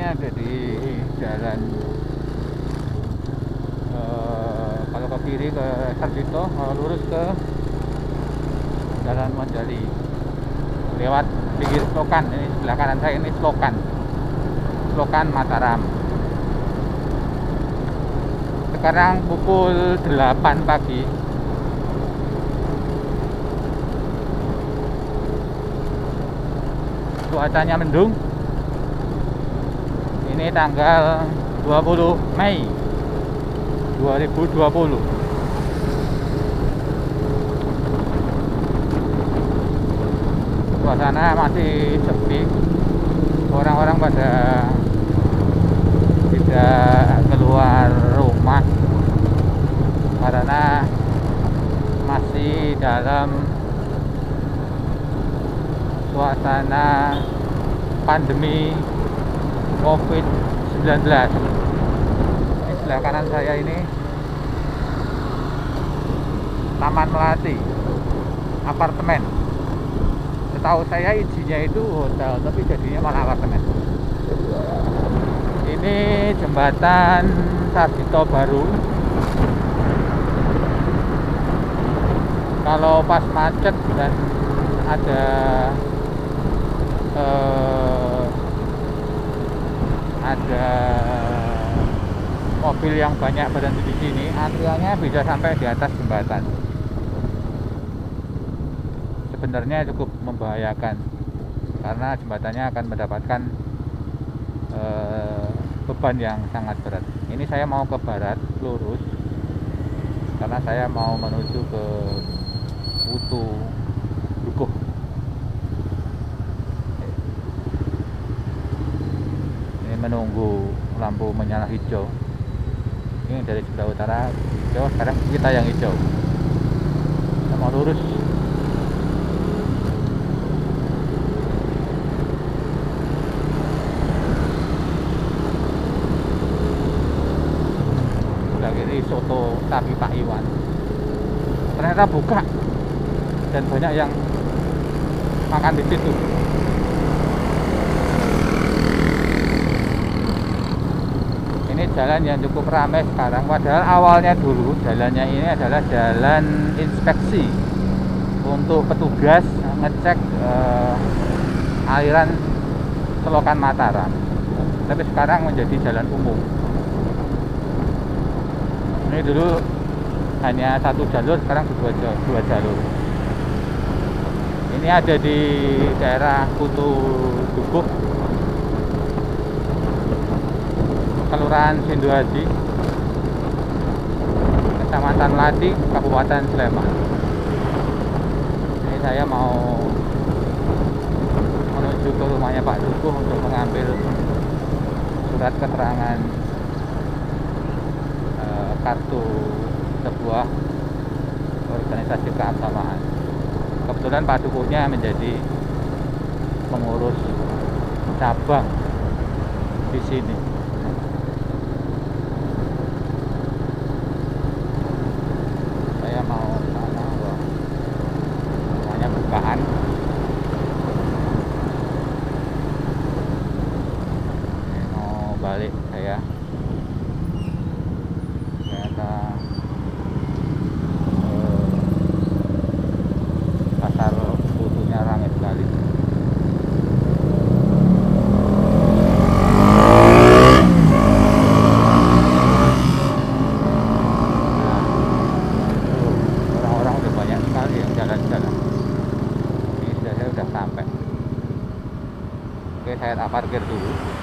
ini ada di jalan eh, kalau ke kiri ke Sarjito kalau lurus ke jalan Monjali lewat pinggir Slokan ini sebelah kanan saya ini Slokan. Slokan Mataram. Sekarang pukul 8 pagi. Cuacanya mendung ini tanggal 20 Mei 2020 suasana masih sepi. Orang-orang pada tidak keluar rumah karena masih dalam suasana pandemi COVID-19 ini sebelah kanan saya ini Taman Melati apartemen. Setahu saya izinnya itu hotel tapi jadinya malah apartemen. Ini jembatan Sarjito baru. Kalau pas macet dan ada eh, ada mobil yang banyak berhenti di sini antriannya bisa sampai di atas jembatan. Sebenarnya cukup membahayakan karena jembatannya akan mendapatkan eh, beban yang sangat berat. Ini saya mau ke barat lurus karena saya mau menuju ke Utu Dukuh ini menunggu lampu menyala hijau. Ini dari sebelah utara hijau. Sekarang kita yang hijau. Kita mau lurus. Sebelah kiri soto tapi Pak Iwan. Ternyata buka. Dan banyak yang makan di situ ini jalan yang cukup ramai sekarang. Padahal awalnya dulu jalannya ini adalah jalan inspeksi untuk petugas ngecek eh, aliran selokan Mataram. Tapi sekarang menjadi jalan umum. Ini dulu hanya satu jalur sekarang dua, dua jalur. Ini ada di daerah Kutu Dukuh Kelurahan Sinduhaji Kecamatan Melati Kabupaten Sleman. Ini saya mau menuju ke rumahnya Pak Dukuh untuk mengambil surat keterangan eh, kartu sebuah organisasi keagamaan. Kebetulan Pak Dukuhnya menjadi pengurus cabang di sini saya mau ke sana wah, semuanya bukaan Ini mau balik saya ternyata eh, pasar butuhnya ramai sekali. Nah, orang-orang udah banyak sekali yang jalan-jalan. Ini sudah saya udah sampai. Oke saya tak parkir dulu